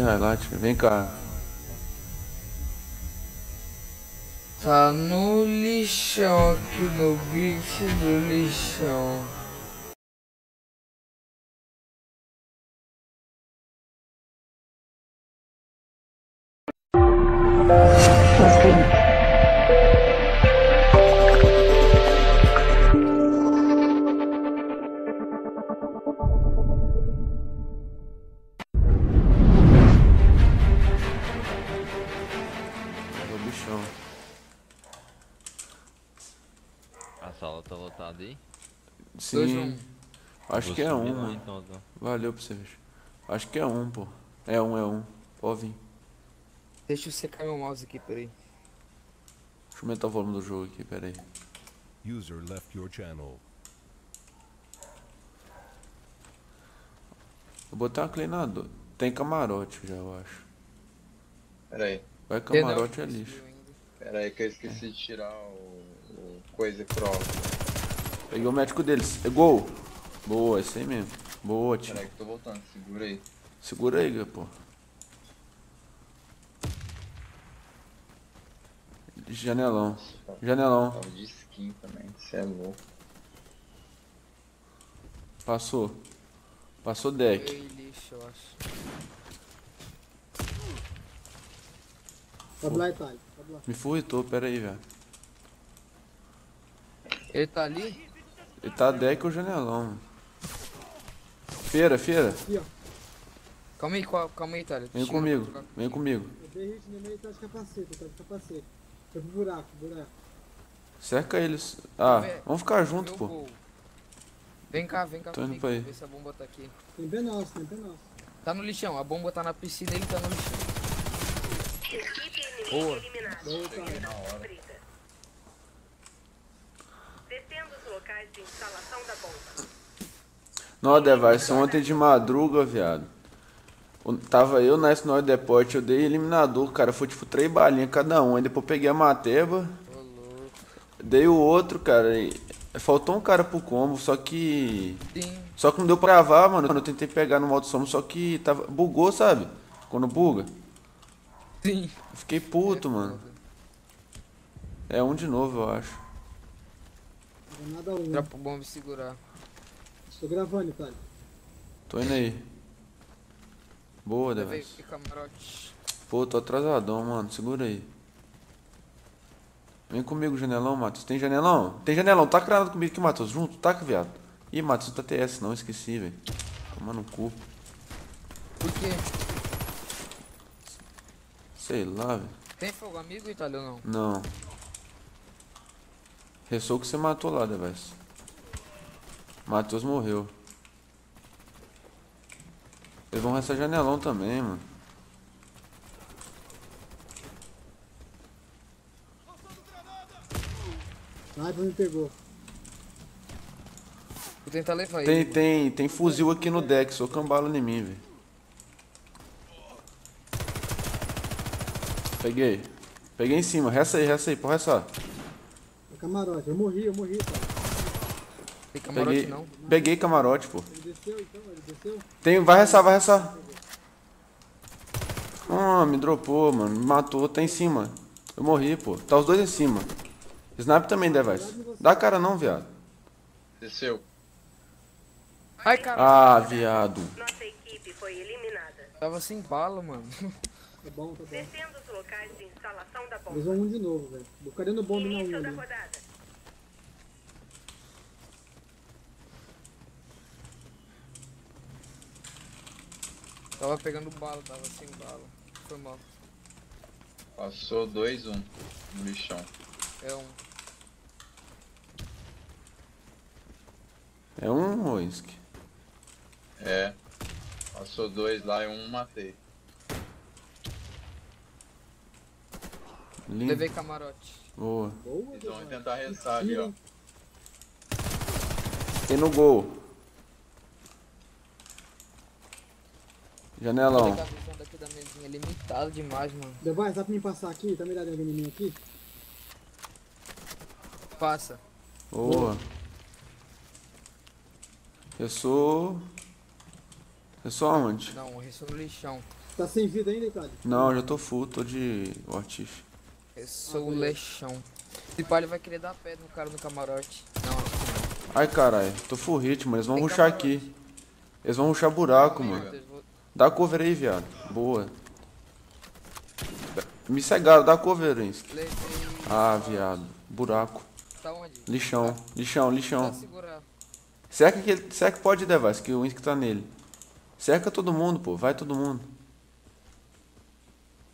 highlight, vem cá. Tá no lixão aqui no bicho do lixão. Sim. Dois um. Acho Vou que é um, mano. então, então. Valeu pra você, bicho. Acho que é um, pô. É um, é um. Pode vir. Deixa eu secar meu mouse aqui, peraí. Deixa eu aumentar o volume do jogo aqui, pera aí. User left your channel. Eu botei uma clinador. Tem camarote já, eu acho. Pera aí, Vai não, camarote é não lixo. subiu ainda. pera aí que eu esqueci de tirar o, o coisa prova. Peguei o médico deles. É gol! Boa, esse aí mesmo. Boa, tio. Pera aí que eu tô voltando, segura aí. Segura aí, pô. Janelão. Janelão. Tava de skin também, cê é louco. Passou. Passou deck. Ei, lixo, eu acho. Sobe lá, Itália. Me furritou, pera aí, velho. Ele tá ali? Ele tá deck ou janelão. Feira, feira. Aqui, ó. Calma aí, qual- calma aí, Thalia. Vem comigo. Vem comigo. Eu dei hit no meio tá de capacete, tá de capacete. Foi pro buraco, buraco. Cerca eles. Ah, vamos ficar junto, pô. Vem cá, vem cá Tô indo comigo. pra aí. Vê se a bomba tá aqui. Tem bem nosso, tem bem nosso. Tá no lixão, a bomba tá na piscina ele tá no lixão. Boa. Boa, Itália. Detendo os locais de instalação da bomba. Não, Device, ontem de madruga, viado. O- Tava eu, Nice Noise Deport, eu dei eliminador, cara. Foi tipo três balinhas cada um. Aí depois peguei a Mateba, dei o outro, cara. E faltou um cara pro combo, só que. Sim. Só que não deu pra gravar, mano. Eu tentei pegar no modo som, só que tava. Bugou, sabe? Quando buga. Sim. Fiquei puto, mano. É um de novo, eu acho. Nada um. Dá pro bomba segurar. Tô gravando, Itália. Tô indo aí. Boa, camarote. Pô, tô atrasadão, mano. Segura aí. Vem comigo, janelão, Matheus. Tem janelão? Tem janelão. Taca granada comigo aqui, Matheus. Junto, taca, viado. Ih, Matheus, não tá TS não, esqueci, velho. Toma no cu. Por quê? Sei lá, velho. Tem fogo amigo, Itália, ou não? Não. Ressou que você matou lá, Device. Matheus morreu. Eles vão ressar janelão também, mano. Sniper me pegou. Vou tentar levar Tem, ele. tem, tem fuzil aqui no deck, sou cambalo em mim, velho. Peguei. Peguei em cima, resta aí, resta aí, pode restar. Camarote. Eu morri, eu morri, Itália. Tem camarote Peguei, não. peguei camarote, pô. Ele desceu então, ele desceu. Tem, vai restar, vai restar. Ah, me dropou, mano. Me matou, tá em cima. Eu morri, pô. Tá os dois em cima. Snap também, Device. Dá cara não, viado. Desceu. Ai, cara. Ah, viado. Nossa equipe foi eliminada. Tava sem bala, mano. Tá bom, tá bom. Detendo os locais de instalação da bomba. vão um de novo, velho. Cadê no bombe na Início unha da ali? rodada. Tava pegando bala, tava sem bala. Foi mal. Passou 2-1 no lixão. É um. É um ou isque? É. Passou dois lá e um matei. Lindo. Levei camarote. Boa. Boa, Eles vão tentar restar ali, ó. Tem no gol. Janelão. Tá a visão daqui da mesinha limitada demais, mano. Device, dá pra me passar aqui? Tá mirando alguém em mim aqui? Passa. Boa. Eu sou. Eu sou aonde? Não, restou no lixão. Tá sem vida ainda, Ricardo? Não, eu já tô full, tô de Ortife. Eu sou o leixão. Se pá, ele vai querer dar pedra no cara no camarote. Não, Ai caralho, tô full hit, mano. Eles vão Tem ruxar camarote. aqui. Eles vão ruxar buraco, não, mano. Vou- Dá cover aí, viado. Boa. Me cegaram, dá cover, Insk. Levei. Ah, viado. Buraco. Tá onde? Lixão, lixão, lixão. Pode segurar. Cerca que, ele- cerca que pode, Device, que o Insk tá nele. Cerca todo mundo, pô. Vai todo mundo.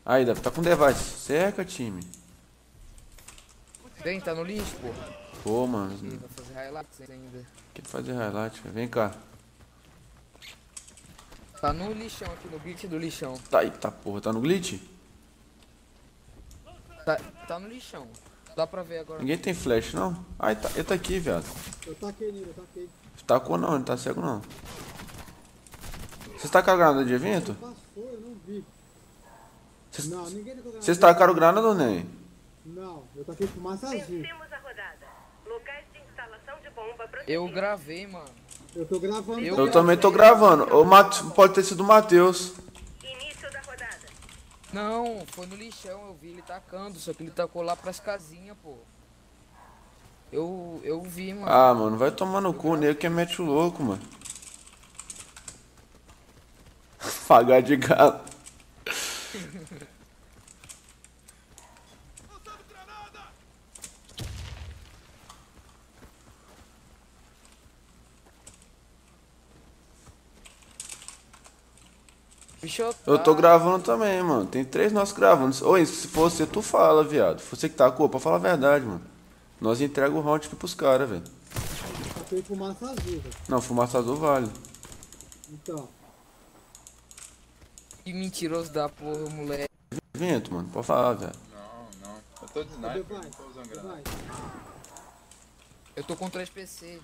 Aí, Dev, tá com Device. Cerca, time. Vem, tá no lixo, pô. Pô, mano. Ih, vai fazer highlights ainda. Quer fazer highlight, cara. Vem cá. Tá no lixão aqui, no glitch do lixão. Tá, eita porra, tá no glitch? Tá, tá no lixão. Dá pra ver agora. Ninguém tem flash, não? Ai, tá, ele tá aqui, viado. Eu taquei nele, eu taquei. Tacou não, ele tá cego não. Vocês tacaram granada de evento? Passou, eu não vi. Vocês- Não, ninguém tacou granada. Vocês tacaram granada ou nem? Não, eu taquei fumaça azul. Vencemos a rodada. Locais de instalação de bomba protegidos. Eu gravei, mano. Eu tô gravando. Eu- Eu também tô gravando. O Mate... Pode ter sido o Matheus. Início da rodada. Não, foi no lixão, eu vi ele tacando, só que ele tacou lá pras casinhas, pô. Eu, eu vi, mano. Ah, mano, vai tomar no cu, nego que é mete o louco, mano. Pagar de gato. Bicho, Eu tô gravando também, mano. Tem três nós gravando. Oi, se for você, tu fala, viado. Você que tá com, pra falar a verdade, mano. Nós entrega o round aqui pros caras, velho. Taquei fumaça azul, velho. Não, fumaça azul vale. Então, Que mentiroso da porra, moleque. Vento, mano, pode falar, velho. Não, não. Eu tô de sniper, não tô usando granada. Eu tô com 3 PC.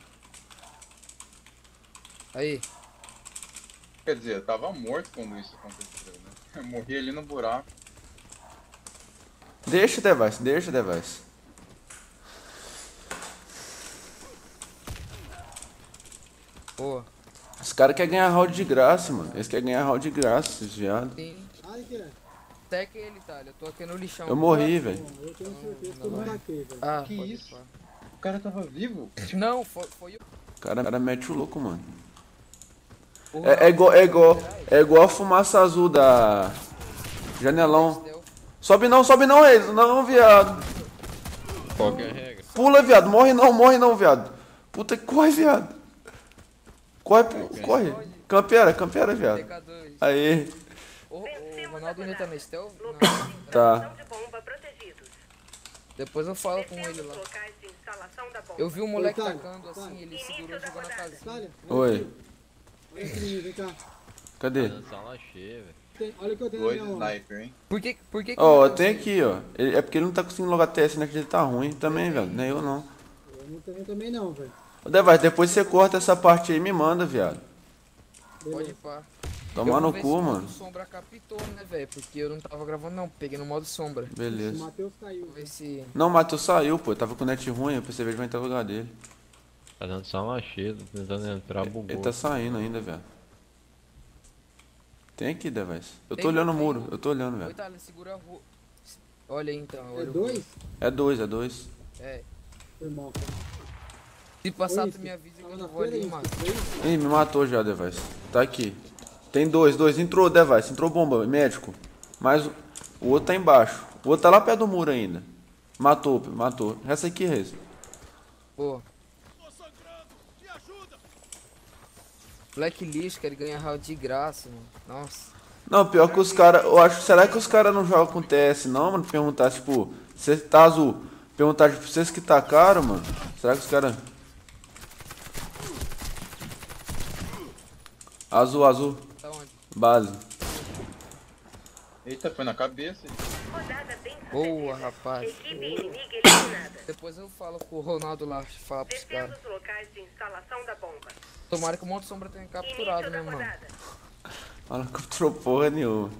Aí, Quer dizer, eu tava morto quando isso aconteceu, né? Eu morri ali no buraco. Deixa, Device, deixa, Device. pô. Os caras querem ganhar round de graça, mano. Eles querem ganhar round de graça, esses viados. Que é. Teca ele, tá? Eu tô aqui no lixão. Eu morri, velho. Eu tenho certeza que eu não taquei, velho. Ah, Que isso? O cara tava vivo? Não, foi, foi o. O cara, o cara mete o louco, mano. É, é igual, é igual, é igual a fumaça azul da janelão. Sobe não, sobe não, Reis. Não, viado. Qual que é a regra? Pula, viado. Morre não, morre não, viado. Puta que corre, viado. Corre, corre. Campera, campera, viado. TK2. Aí, O, Ronaldo tá? Locais Não. de Tá. Depois eu falo com ele lá. Eu vi o moleque tacando assim, ele segurou e jogou na casinha. Oi. Olha aqui vem cá. cadê? Cheia, velho. Tem- olha o que eu tenho Dois na minha mão. sniper, hein? Por que, por que que Ó, tem tá aqui, ó. Ele- é porque ele não tá conseguindo logar TS, né? Que ele tá ruim também, velho. Nem eu não. Eu não tenho também não, velho. Ô, Device, depois você corta essa parte aí e me manda, viado. Pode Beleza. pá. Tomar Eu no cu, o mano. modo sombra captou, né, velho? Porque eu não tava gravando, não. Peguei no modo sombra. O Beleza. Matheus caiu. Vou ver se. Não, o Matheus saiu, pô. Tava com net ruim, eu percebi que vai entrar no lugar dele. Tá dando sala cheia, tô tentando entrar, Ele bugou. tá saindo ainda, velho. Tem aqui, Device. Eu tô Tem, olhando o tem. muro, eu tô olhando, velho. Thales, segura a rua. Olha aí então. É olha o- dois? É dois, é dois. É. Foi mal. Se passar, tu me avisa que eu não vou ali, mano. Ih, me matou já, Device. Tá aqui. Tem dois, dois. Entrou, Device. Entrou bomba, médico. Mas o- o outro tá embaixo. O outro tá lá perto do muro ainda. Matou, matou. Essa aqui, Reis. Pô. Blacklist, que ele ganha round de graça, mano. Nossa. Não, pior que os caras. Eu acho. Será que os caras não jogam com TS, não, mano? Perguntar, tipo, você tá azul. Perguntar, tipo, vocês que tá caro, mano. Será que os caras. Azul, azul. Tá onde? Base. Eita, foi na cabeça. Rodada bem Boa, rapaz. Equipe inimiga eliminada. Depois eu falo com o Ronaldo lá, falar pros caras. os locais de instalação da bomba. Tomara que o Monte Sombra tenha capturado, Início né, mano? Ela não capturou porra nenhuma.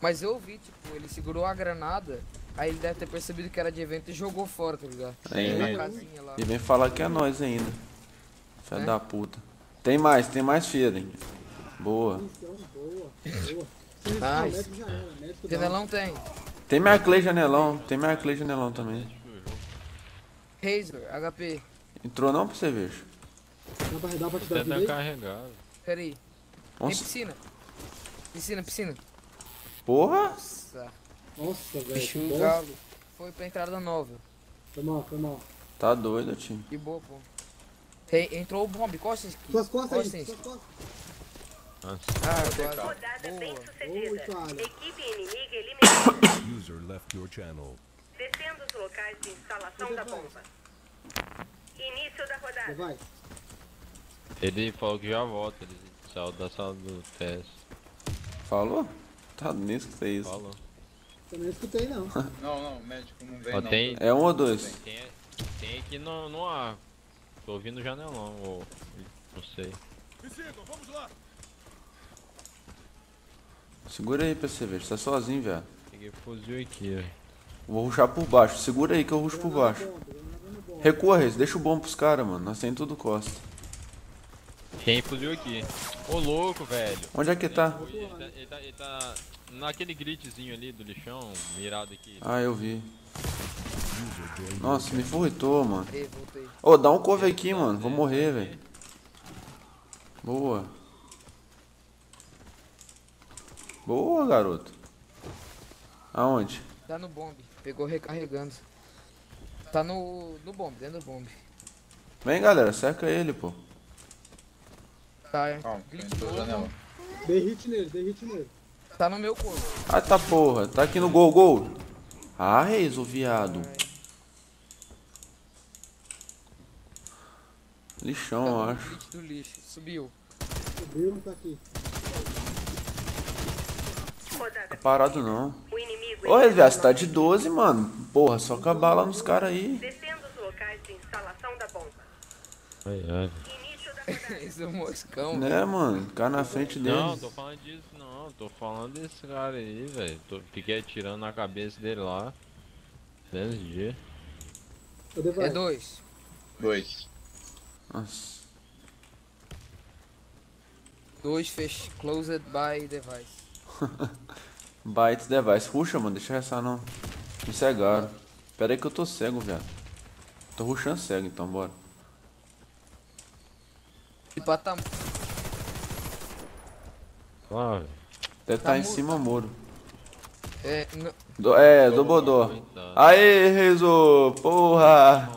Mas eu vi, tipo, ele segurou a granada, aí ele deve ter percebido que era de evento e jogou fora, tá ligado? É. Casinha lá. E vem falar que é nós ainda. Filha É? da puta. Tem mais, tem mais feira, hein? Boa. Boa, boa. Nice. Janelão tem. Tem minha Clay janelão. Tem minha Clay janelão também. Razor, HP. Entrou não pra você ver? Dá pra, dá pra te dar direito? carregado. Pera aí. Tem Nossa, piscina. Piscina, piscina. porra. Nossa, Nossa, velho. bom. galo. Foi pra entrada nova. Foi mal, foi mal. Tá doido, time. Que boa, pô. Tem, entrou o bomb, costa aqui. Suas costas Costa aí, suas costas. Nossa. Ah, quase. Rodada bem Boa. sucedida. Toalha. Equipe inimiga eliminada. User left your channel. Descendo os locais de instalação da bomba. Início da rodada. vai. Ele falou que já volta, ele saiu da sala do teste. Falou? Tá nisso que fez. Falou. Também não escutei, não. Não, não, o médico não vem Ó, não. tem- É um ou dois? Tem, tem aqui no, no ar. Tô ouvindo o janelão, ou. Não sei. Segura aí você ver. Você tá sozinho, viado. Peguei fuzil aqui, velho. Vou ruxar por baixo. Segura aí que eu ruxo por baixo. Bomba. Recua, Reis. Deixa o bom pros caras, mano. Nós tem tudo costa. Tem fuzil aqui. Ô louco, velho. Onde é que tá? Ele tá, ele tá, ele tá naquele glitchzinho ali do lixão, mirado aqui. Ah, eu vi. Nossa, me furritou, mano. Ô, dá um couve aqui, mano. Vou morrer, velho. Boa. Boa, garoto. Aonde? Tá no bomb. Pegou recarregando. Tá no, no bomb, dentro do bomb. Vem, galera. Cerca ele, pô. Tá, é. Calma. Dei hit nele, dei hit nele. Tá no meu corpo. Ah, tá porra. Tá aqui no gol, gol. Ah, Reis, o viado. Lixão, eu Tá no acho. do lixo. Subiu. Subiu, tá aqui. Tá parado não. Ô, você tá de 12, mano. Porra, só com a bala nos caras aí. Descendo os locais de instalação da bomba. Ai, ai. Início da rodada. Esse é um moscão. Né, mano? Ficar na frente deles. Não, tô falando disso não, tô falando desse cara aí, velho. Fiquei atirando na cabeça dele lá. Desse dia. Cadê vai? É dois. Dois. Nossa. Dois fech closed by device. Bytes device. Ruxa, mano. Deixa eu ressar não. Me cegaram. Pera aí que eu tô cego, viado. Tô ruxando cego, então bora. E patam... Ah, velho. Deve Tá tá em cima, muro. É, não, Do, é, do Bodó. Aê, Rezo! Porra!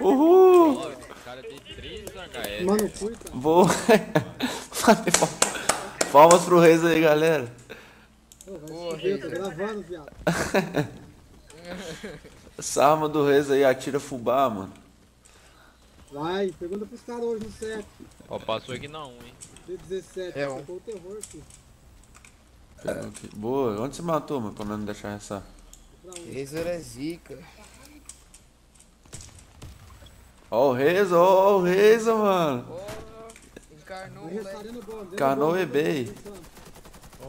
Uhul! Ó, esse cara tem 3 HS. Mano, fui. Boa! Palmas pro Reis aí, galera. Tô gravando, viado. Essa arma do Reis aí atira fubá, mano. Vai, pergunta pros caras hoje no set. Ó, passou aqui na 1, hein. D17, É, um. o terror, filho. Ok. Boa. Onde você matou, mano? Pra não deixar um. Razer é zica. Ó o Reis, ó o Reis, mano. Oh, encarnou, do bomba, ebay.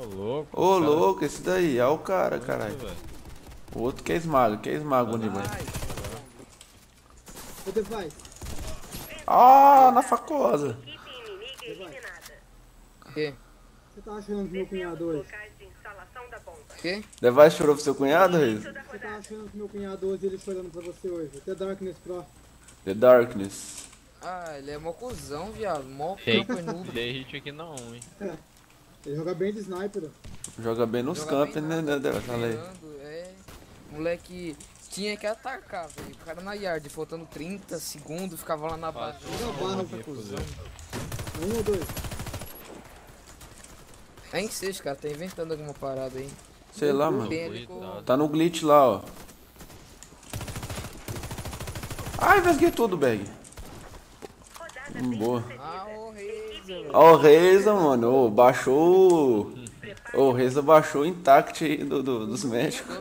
Ô, louco. Ô, cara. louco, esse daí. Ó o cara, caralho. O outro que é esmaga, que é esmaga o Uniban. Ai, Cadê vai? Ah, na facosa. Eliminada. que? Você tá achando que meu cunhado hoje? bomba. Que? Device chorou pro seu cunhado, Reis? Você tá achando que meu cunhado hoje ele chorando pra você hoje? Até Darkness Pro. The Darkness. Ah, ele é mó cuzão, viado. Mó campo noob. dei hit aqui na 1, hein. Ele joga bem de sniper. Joga bem nos campos, né, né, aí. treinando, É, moleque tinha que atacar, velho. O cara na yard, faltando 30 segundos, ficava lá na base. Joga barra, Puta cuzão. Um ou dois? Nem sei, esse cara tá inventando alguma parada aí. Sei lá, mano. Tá no glitch lá, ó. Ai, rasguei tudo, bag. Hum, boa. Ah, velho. Ó o Reza, mano. Ô, baixou. o- o Reza baixou o intact aí do, do- dos médicos.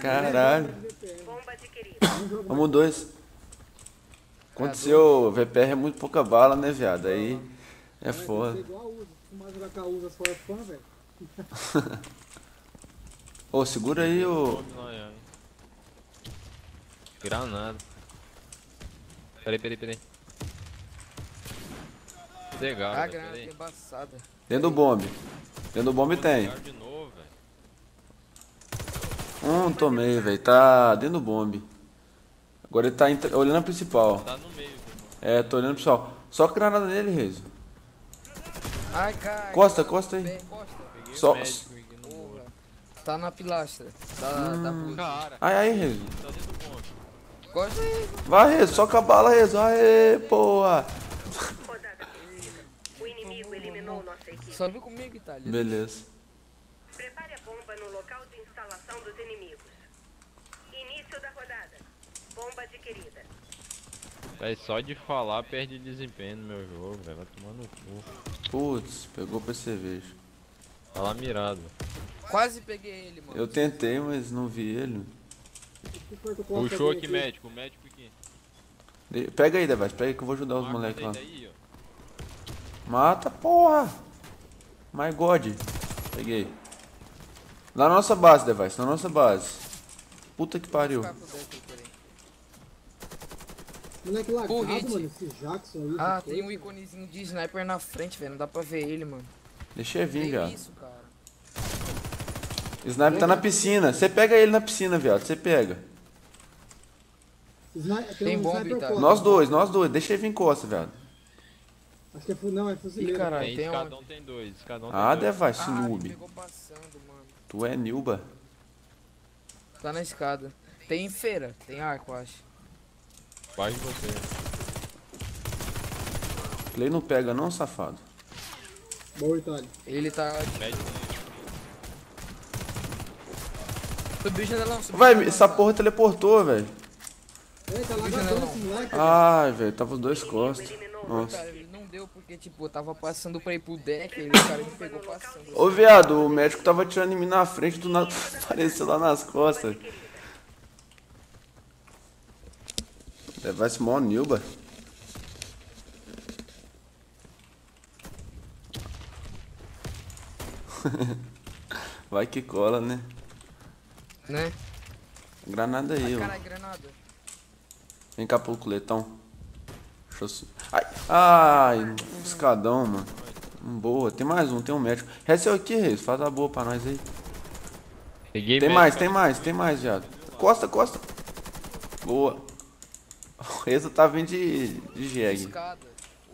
Caralho. Vamos dois. Aconteceu, VPR é muito pouca bala, né, viado? Aí é foda. Ô, segura aí, ai. Granada. Peraí, peraí, peraí. Sossegado, Ah, velho, granada embaçada. Dentro do bombe. Dentro do bombe tem. De novo. Um, tomei, velho. Tá dentro do bombe. Agora ele tá olhando a principal. Tá no meio. É, tô olhando a principal. Só granada nele, Rezo. Ai, cara. Costa, costa aí. Só-. Tá na pilastra. Da, da Hum. puta. Cara, Ai, ai, Rezo. tá dentro do bombe. Costa aí. Vai, Rezo. Só com a bala, Rezo. Aê, porra. Rodada vencida. O inimigo eliminou nossa equipe. Só viu comigo, Itália. Beleza. Prepare a bomba no local de instalação dos inimigos. Início da rodada. Bomba adquirida. Véi, só de falar perde desempenho no meu jogo, velho. Vai tomar no cu. Putz, pegou pra cerveja. Tá lá mirado. Quase peguei ele, mano. Eu tentei, mas não vi ele. Puxou aqui, médico. Médico aqui. De- Pega aí, Device. Pega aí que eu vou ajudar os moleques lá. daí. Mata, porra. My God. Peguei. Na nossa base, Device. Na nossa base. Puta que pariu. Moleque lagado, mano, esse Jackson aí. Ah, que tem um coisa. iconezinho de sniper na frente, velho. Não dá pra ver ele, mano. Deixa eu vir, Que viado. isso, cara? Sniper tá na piscina. Você pega ele na piscina, viado. Você pega. Sni- Tem um bomba, costa. Nós dois, nós dois. Deixa ele vir em costa, viado. Acho que é. Não, é Ih, fuzileiro. caralho, Tem, tem escadão onde? tem dois. Escadão tem Ah, dois. Device, Ah, noob. Tu é Nilba. Tá na escada. Tem feira, tem arco, acho. Quase você. Clay não pega não, safado. Boa, Itália. Ele tá. Subiu o janelão, subiu Vai, janelão, essa tá. porra teleportou, velho. É, tá. Ai, velho. Tava os dois costas. Nossa. Cara, ele não deu porque, tipo, eu tava passando pra ir pro deck, ele, o cara me pegou passando. Ô, viado, o médico tava tirando em mim na frente, do nada apareceu lá nas costas. Device mó Nilba. Vai que cola, né? Né? Granada aí, ó. Vem cá pro coletão. Deixa eu... Ai, ai, escadão, mano. Boa, tem mais um, tem um médico. Esse é aqui, Reis, faz a boa pra nós aí. Peguei Tem médico, mais, cara. tem mais, tem mais, viado. Costa, costa. Boa. O Reza tá vindo de, de jegue.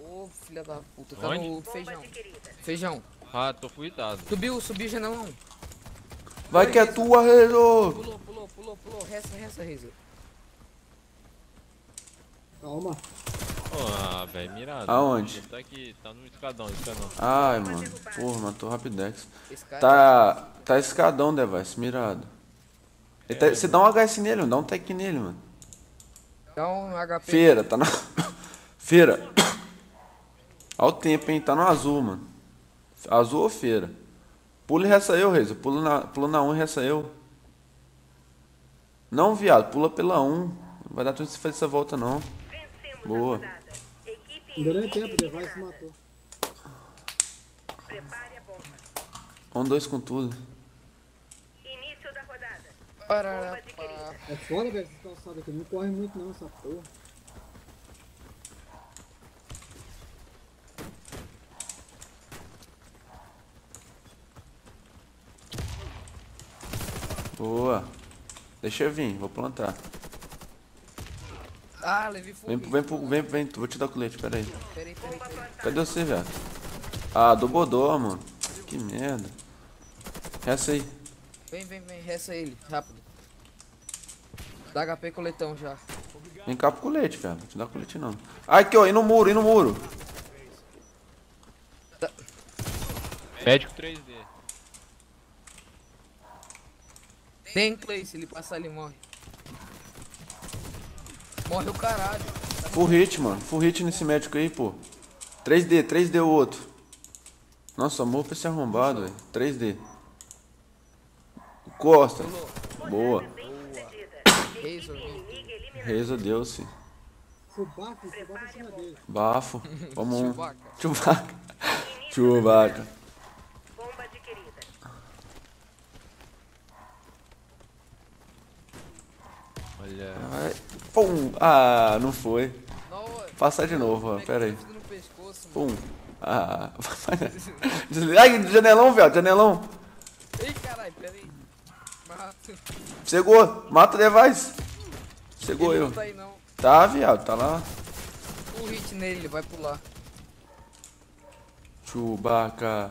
Ô, filha da puta, tá Onde? no feijão. Feijão. Ah, tô cuidado. Subiu, subiu o janelão. Vai que é tua, Rezo. Pulou, pulou, pulou, pulou. Resta, resta, Reza. Calma. Ah, velho, mirado. Aonde? Ele tá aqui, tá no escadão, escadão. Ai, mano. Porra, matou Rapidex. Esse cara. Tá, tá escadão, Device, mirado. Ele tá- Você dá um HS nele, mano. Dá um tech nele, mano. Dá um HP. Feira, tá na. Feira. Olha o tempo, hein? Tá no azul, mano. Azul ou feira? Pula e resta eu, Reza. Pula na, pula na 1 e resta eu. Não, viado. Pula pela 1. Não vai dar tempo de você fazer essa volta, não. Boa. Não deu nem tempo, o Device matou. Prepare a bomba. Um, dois com tudo. Início da rodada. Parará. É foda, velho, esse calçado aqui. Não corre muito não, essa porra. Boa. Deixa eu vir, vou plantar. Ah, levei fogo. Vem, vem, pro- vem, vem, vou te dar o colete, pera aí. Peraí, peraí, peraí. Cadê você, velho? Ah, do Bodó, mano. Que merda. Essa aí. Vem, vem, vem, resta ele, rápido. Dá HP coletão já. Vem cá pro colete, velho. Não te dá colete, não. Ah, aqui, ó. E no muro, e no muro. Médico 3D. Tem Clay, se ele passar ele morre. Morre o caralho. Full hit, mano. Full hit nesse médico aí, pô. 3D, 3D o outro. Nossa, morro pra esse arrombado, velho. 3D. Costa. Boa. Reza Deus, sim. O bafo. Vamos um. Chewbacca. Chewbacca. Chewbacca. Bomba adquirida. Olha. Ai, Pum. Ah, não foi. Passar de novo, ó. Pera aí. Pum. Ah, Desliga janelão, viado, janelão. Ih, caralho, pera aí. Mato. Chegou, mata o device. Chegou Ele eu. não tá aí não. Tá, viado, tá lá. O hit nele, ele vai pular. Chewbacca.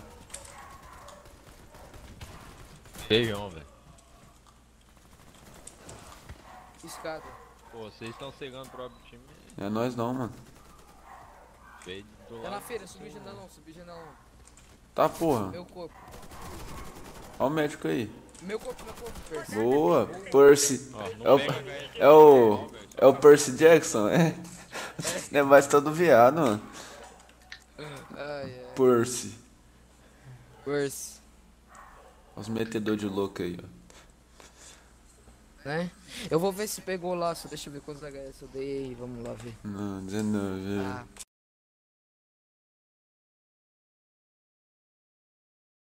Feijão, velho. Escada. Pô, vocês estão cegando o próprio time. É nós não, mano. Feio do Tá na feira, subi janelão, subi janelão. Tá porra. Meu corpo. Ó o médico aí. Meu corpo, meu corpo, Percy. Boa, Percy. Ó, É não o, pega é o. É o Percy Jackson, é? É mais todo viado, mano. Ai, ai. Percy. Percy. Os metedores de louco aí, ó. Né? Eu vou ver se pegou lá, só deixa eu ver quantos HS eu dei vamos lá ver. Não, 19. Ah,